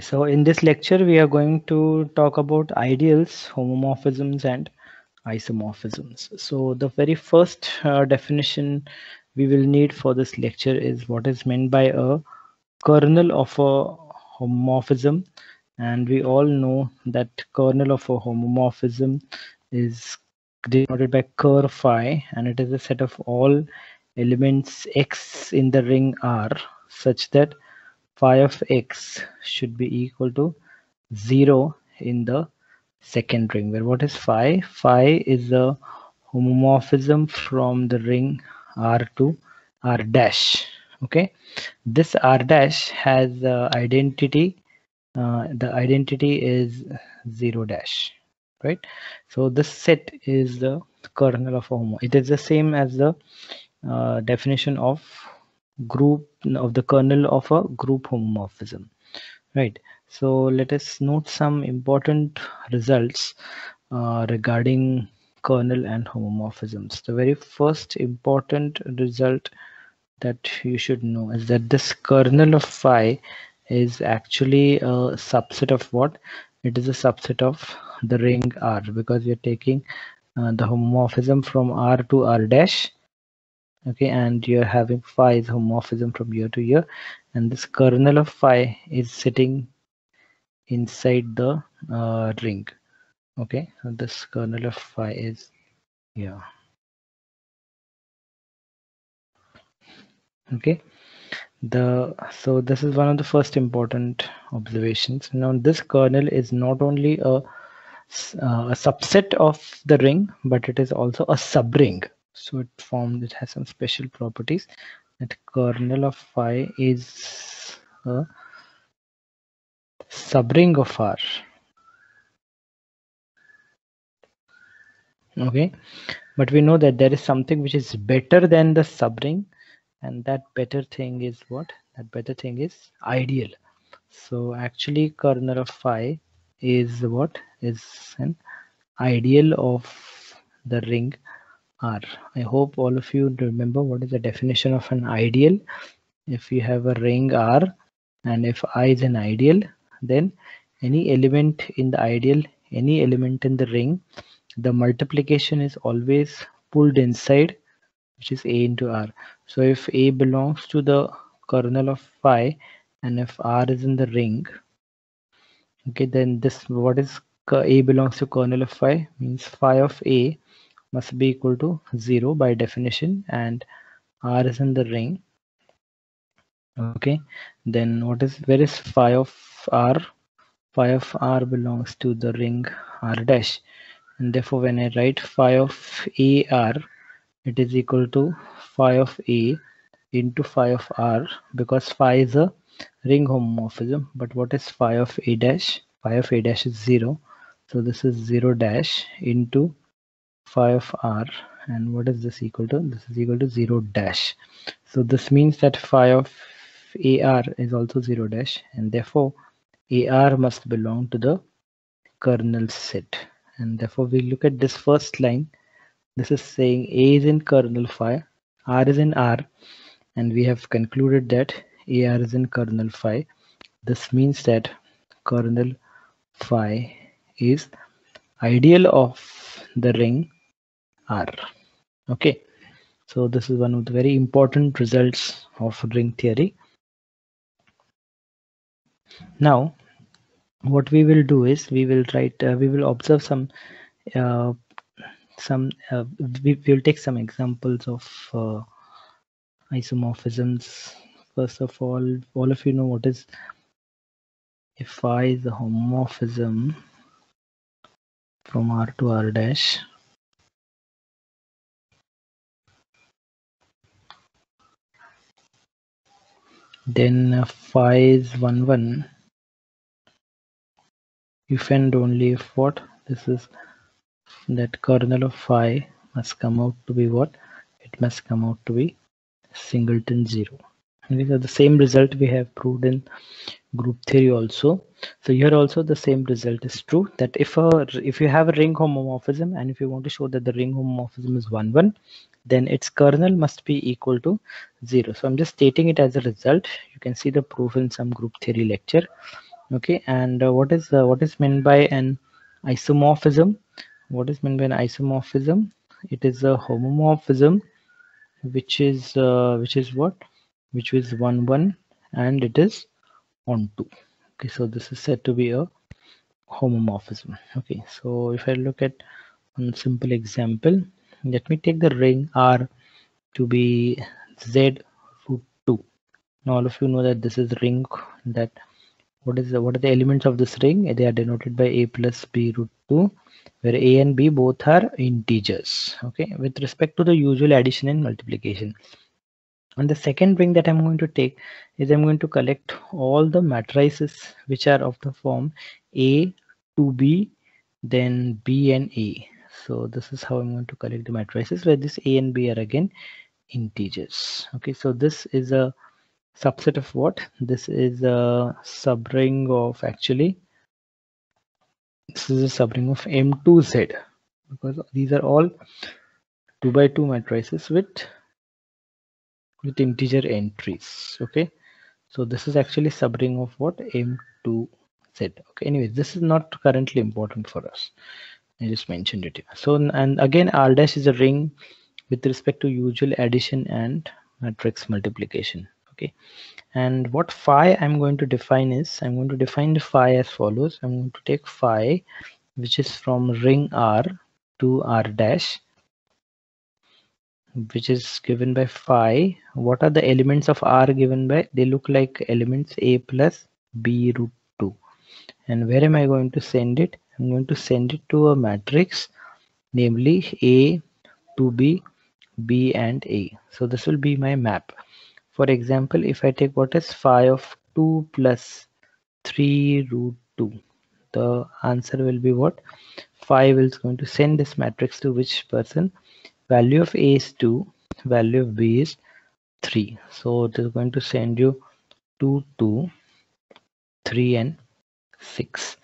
So in this lecture, we are going to talk about ideals, homomorphisms, and isomorphisms. So the very first uh, definition we will need for this lecture is what is meant by a kernel of a homomorphism. And we all know that kernel of a homomorphism is denoted by ker phi, and it is a set of all elements x in the ring R such that phi of x should be equal to 0 in the second ring. Where what is phi? Phi is a homomorphism from the ring r to r dash. Okay? This r dash has uh, identity uh, the identity is 0 dash right? So this set is the kernel of a homo. It is the same as the uh, definition of group of the kernel of a group homomorphism right? So let us note some important results uh, regarding kernel and homomorphisms. The very first important result that you should know is that this kernel of phi is actually a subset of what? It is a subset of the ring r because you're taking uh, the homomorphism from r to r dash okay and you're having phi is homomorphism from year to year. And this kernel of phi is sitting inside the uh, ring. Okay so this kernel of phi is here. Okay the so this is one of the first important observations. Now this kernel is not only a uh, a subset of the ring but it is also a subring so it formed it has some special properties. That kernel of phi is a subring of r. Okay. But we know that there is something which is better than the subring and that better thing is what? That better thing is ideal. So actually kernel of phi is what? Is an ideal of the ring R. I hope all of you remember what is the definition of an ideal. If you have a ring R and if I is an ideal, then any element in the ideal, any element in the ring, the multiplication is always pulled inside, which is A into R. So if A belongs to the kernel of phi and if R is in the ring, okay, then this what is A belongs to kernel of phi means phi of A must be equal to 0 by definition and r is in the ring. Okay then what is where is phi of r? Phi of r belongs to the ring r dash. And therefore when i write phi of ar it is equal to phi of a into phi of r because phi is a ring homomorphism. But what is phi of a dash? Phi of a dash is 0 so this is 0 dash into phi of r and what is this equal to? This is equal to 0 dash. So this means that phi of ar is also 0 dash and therefore ar must belong to the kernel set. And therefore we look at this first line. This is saying a is in kernel phi r is in r and we have concluded that ar is in kernel phi this means that kernel phi is ideal of the ring R. Okay, so this is one of the very important results of ring theory. Now, what we will do is we will write, uh, we will observe some, uh, some, uh, we will take some examples of uh, isomorphisms. First of all, all of you know what is if I is a homomorphism from R to R dash then phi is 1 1 if and only if what? This is that kernel of phi must come out to be what? It must come out to be singleton 0 these are the same result we have proved in group theory also. So here also the same result is true that if a if you have a ring homomorphism and if you want to show that the ring homomorphism is 1 1 then its kernel must be equal to 0 so i'm just stating it as a result. You can see the proof in some group theory lecture. Okay. And uh, what is uh, what is meant by an isomorphism? What is meant by an isomorphism? It is a homomorphism which is uh, which is what which is 1 1 and it is onto okay so this is said to be a homomorphism. Okay so if i look at one simple example let me take the ring r to be z root 2 now all of you know that this is ring that what is the, what are the elements of this ring? They are denoted by a plus b root 2 where a and b both are integers. Okay with respect to the usual addition and multiplication and the second ring that i'm going to take is i'm going to collect all the matrices which are of the form a to b then b and a. So this is how i'm going to collect the matrices where this a and b are again integers. Okay so this is a subset of what? This is a subring of actually this is a subring of m2z because these are all 2 by 2 matrices with with integer entries okay? So this is actually subring of what? M2z okay? Anyway this is not currently important for us. I just mentioned it here. so and again r dash is a ring with respect to usual addition and matrix multiplication okay? And what phi i'm going to define is i'm going to define the phi as follows. I'm going to take phi which is from ring r to r dash which is given by phi. What are the elements of r given by? They look like elements a plus b root 2 and where am i going to send it? I'm going to send it to a matrix namely a to b b and a. So this will be my map. For example if i take what is phi of 2 plus 3 root 2 the answer will be what? Phi is going to send this matrix to which person value of a is 2 value of b is 3 so it is going to send you 2 2 3 and 6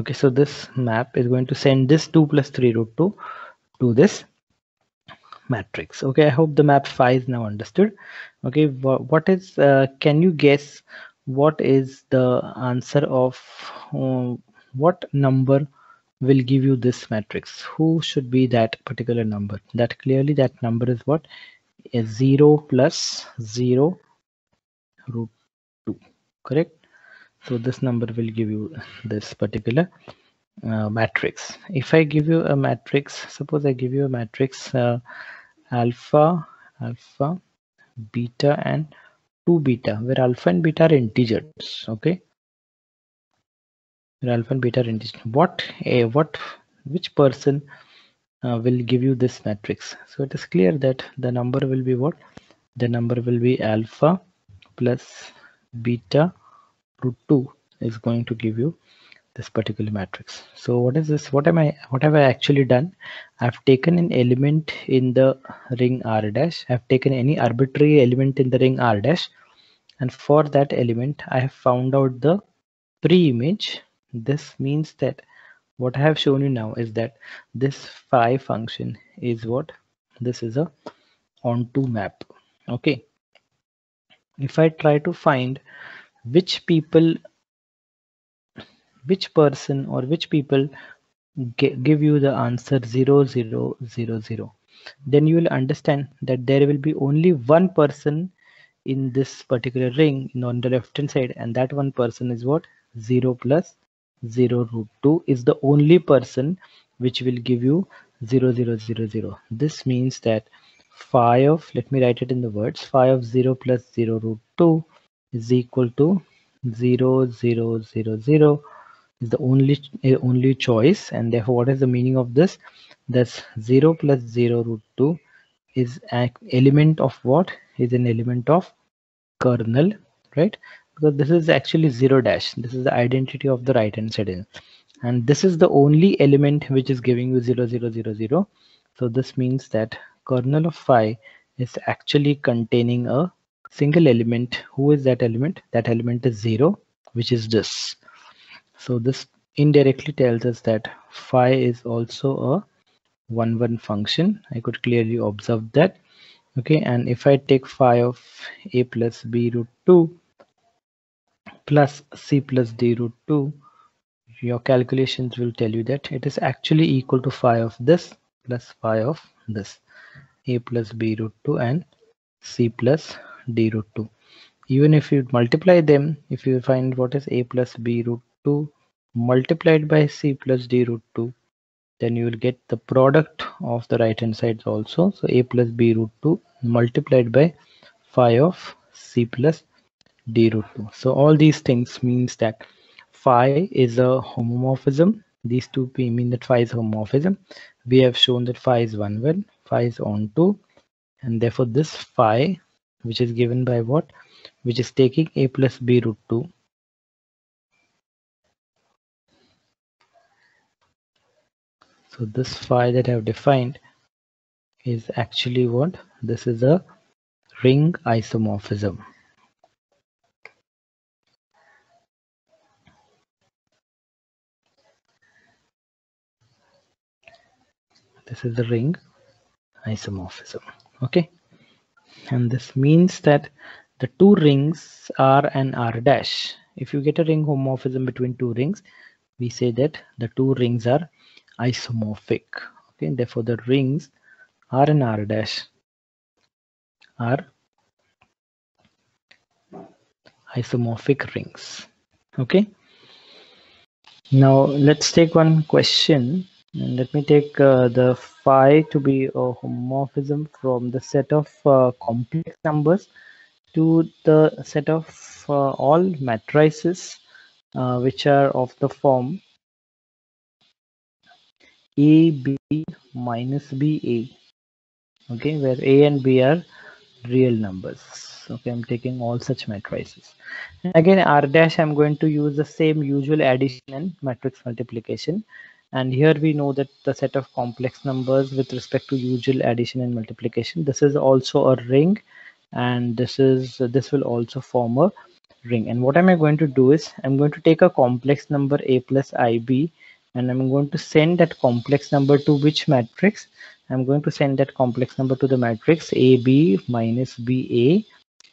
okay so this map is going to send this 2 plus 3 root 2 to this matrix. Okay i hope the map phi is now understood. Okay what is uh, can you guess what is the answer of uh, what number will give you this matrix. Who should be that particular number? That clearly that number is what? Is 0 plus 0 root 2 correct? So this number will give you this particular uh, matrix. If i give you a matrix suppose i give you a matrix uh, alpha alpha beta and 2 beta where alpha and beta are integers okay where alpha and beta integers what a what which person uh, will give you this matrix? So it is clear that the number will be what? The number will be alpha plus beta root 2 is going to give you this particular matrix. So what is this? What am i what have i actually done? I've taken an element in the ring r dash. I've taken any arbitrary element in the ring r dash. And for that element i have found out the pre-image this means that what i have shown you now is that this phi function is what? This is a onto map. Okay. If i try to find which people which person or which people give you the answer 0 0 0 0 then you will understand that there will be only one person in this particular ring on the left hand side and that one person is what? 0 plus 0 root 2 is the only person which will give you 0 0 0 0 this means that phi of let me write it in the words phi of 0 plus 0 root 2 is equal to 0 0 0 0 is the only uh, only choice. And therefore what is the meaning of this? That's 0 plus 0 root 2 is an element of what? Is an element of kernel right because this is actually 0 dash. This is the identity of the right hand side. And this is the only element which is giving you 0 0 0 0 so this means that kernel of phi is actually containing a single element. Who is that element? That element is 0 which is this. So this indirectly tells us that phi is also a one one function. I could clearly observe that. Okay, and if I take phi of a plus b root 2, plus c plus d root 2 your calculations will tell you that it is actually equal to phi of this plus phi of this. A plus b root 2 and c plus d root 2 even if you multiply them if you find what is a plus b root 2 multiplied by c plus d root 2 then you will get the product of the right hand sides also. So a plus b root 2 multiplied by phi of c plus d root 2 so all these things means that phi is a homomorphism. These two mean that phi is homomorphism. We have shown that phi is one well phi is onto and therefore this phi which is given by what? Which is taking a plus b root 2 so this phi that I have defined is actually what? This is a ring isomorphism this is the ring. Isomorphism. Okay. And this means that the two rings R and R dash. If you get a ring homomorphism between two rings we say that the two rings are isomorphic. Okay. And therefore the rings R and R dash are isomorphic rings. Okay. Now let's take one question and let me take uh, the phi to be a homomorphism from the set of uh, complex numbers to the set of uh, all matrices uh, which are of the form a b minus b a. Okay where a and b are real numbers. Okay i'm taking all such matrices. Again r dash i'm going to use the same usual addition and matrix multiplication and here we know that the set of complex numbers with respect to usual addition and multiplication this is also a ring. And this is this will also form a ring. And what am i going to do is i'm going to take a complex number a plus ib and i'm going to send that complex number to which matrix? I'm going to send that complex number to the matrix ab minus ba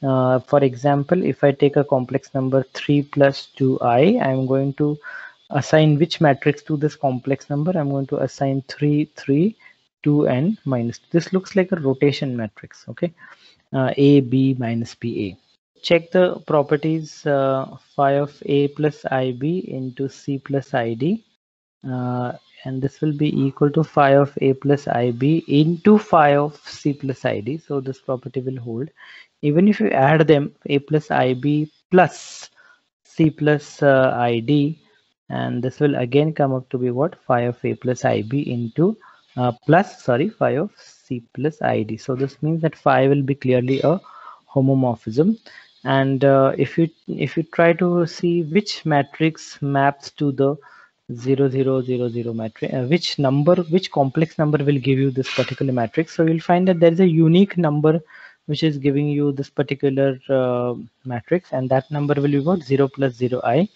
uh, for example if i take a complex number 3 plus 2i i'm going to assign which matrix to this complex number? I'm going to assign 3 3 2 and minus this looks like a rotation matrix okay? Uh, a b minus b a. Check the properties uh, phi of a plus ib into c plus id uh, and this will be equal to phi of a plus ib into phi of c plus id so this property will hold. Even if you add them a plus ib plus c plus uh, id and this will again come up to be what? Phi of a plus ib into uh, plus sorry phi of c plus id so this means that phi will be clearly a homomorphism. And uh, if you if you try to see which matrix maps to the 0 0 0 0 matrix uh, which number which complex number will give you this particular matrix so you'll find that there is a unique number which is giving you this particular uh, matrix and that number will be what 0 plus 0 i.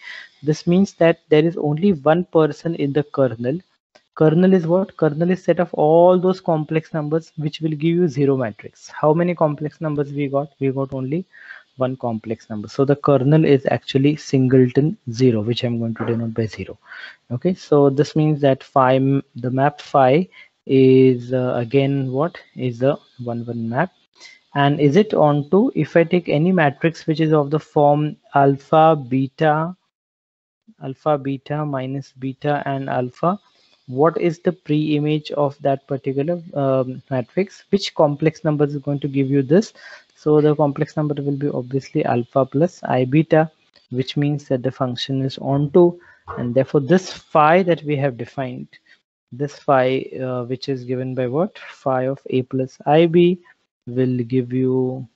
This means that there is only one person in the kernel. Kernel is what? Kernel is set of all those complex numbers which will give you zero matrix. How many complex numbers we got? We got only one complex number. So the kernel is actually singleton zero which i'm going to denote by zero. Okay so this means that phi the map phi is uh, again what? Is the one one map and is it onto if i take any matrix which is of the form alpha beta alpha beta minus beta and alpha what is the pre-image of that particular um, matrix? Which complex number is going to give you this? So the complex number will be obviously alpha plus i beta which means that the function is onto and therefore this phi that we have defined this phi uh, which is given by what? Phi of a plus ib will give you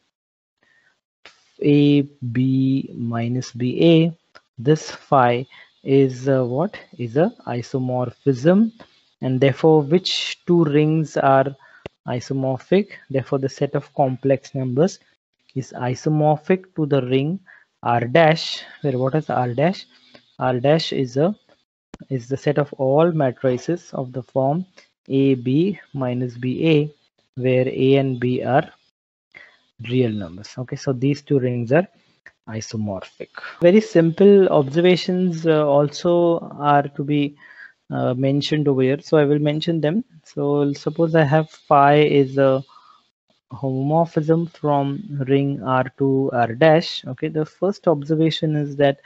a b minus ba this phi is what? Is a isomorphism. And therefore which two rings are isomorphic? Therefore the set of complex numbers is isomorphic to the ring r dash. Where what is r dash? R dash is a is the set of all matrices of the form a b minus b a where a and b are real numbers okay so these two rings are isomorphic. Very simple observations uh, also are to be uh, mentioned over here. So I will mention them. So suppose I have phi is a homomorphism from ring R to R dash. Okay, the first observation is that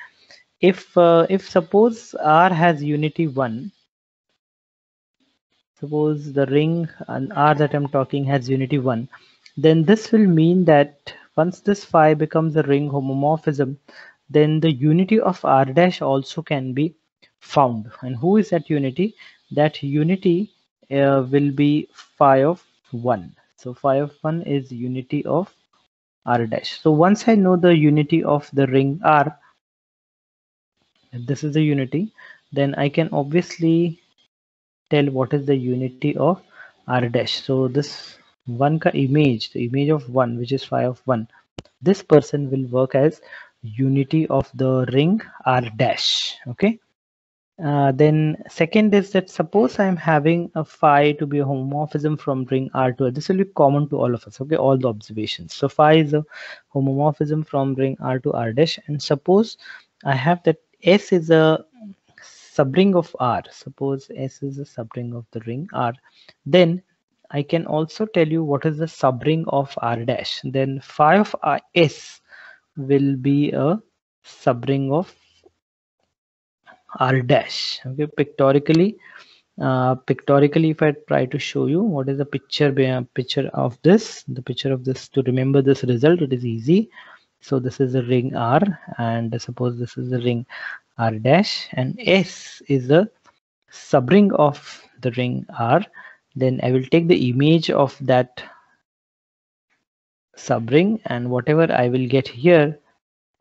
if uh, if suppose R has unity one, suppose the ring and R that I'm talking has unity one, then this will mean that once this phi becomes a ring homomorphism, then the unity of R dash also can be found. And who is that unity? That unity uh, will be phi of 1. So phi of 1 is unity of R dash. So once I know the unity of the ring R, this is the unity, then I can obviously tell what is the unity of R dash. So this one ka image, the image of one, which is phi of one, this person will work as unity of the ring R dash. Okay. Uh, then second is that suppose I'm having a phi to be a homomorphism from ring R to R. This will be common to all of us, okay, all the observations. So phi is a homomorphism from ring R to R dash. And suppose I have that S is a subring of R. Suppose S is a subring of the ring R. Then I can also tell you what is the subring of R dash. Then phi of R, S will be a subring of r dash okay pictorially uh, pictorially if i try to show you what is the picture picture of this the picture of this to remember this result it is easy so this is the ring r and suppose this is the ring r dash and s is the subring of the ring r. Then i will take the image of that subring and whatever i will get here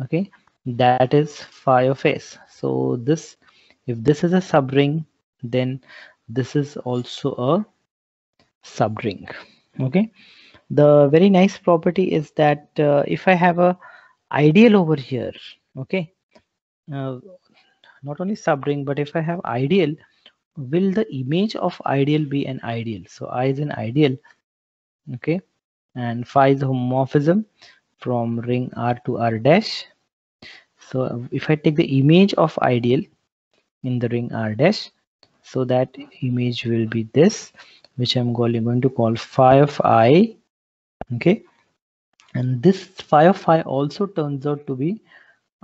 okay that is phi of s. So this if this is a subring then this is also a subring okay. The very nice property is that uh, if i have a ideal over here okay uh, not only subring but if i have ideal will the image of ideal be an ideal? So i is an ideal okay? And phi is a homomorphism from ring r to r dash. So if i take the image of ideal in the ring r dash so that image will be this which i'm going to call phi of i okay? And this phi of i also turns out to be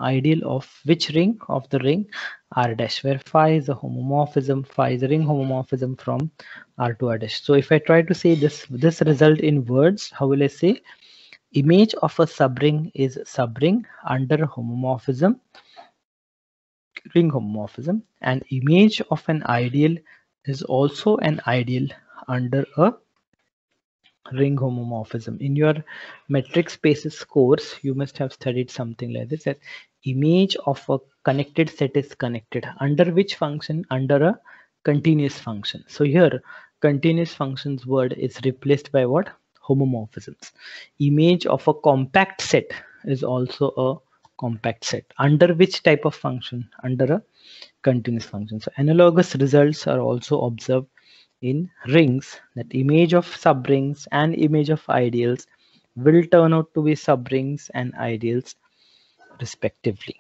ideal of which ring? Of the ring r dash where phi is a homomorphism phi is a ring homomorphism from r to r dash so if i try to say this this result in words how will i say? Image of a subring is subring under homomorphism ring homomorphism and image of an ideal is also an ideal under a ring homomorphism. In your metric spaces course you must have studied something like this that image of a connected set is connected. Under which function? Under a continuous function. So here continuous functions word is replaced by what? Homomorphisms. Image of a compact set is also a compact set. Under which type of function? Under a continuous function. So analogous results are also observed in rings that image of subrings and image of ideals will turn out to be subrings and ideals respectively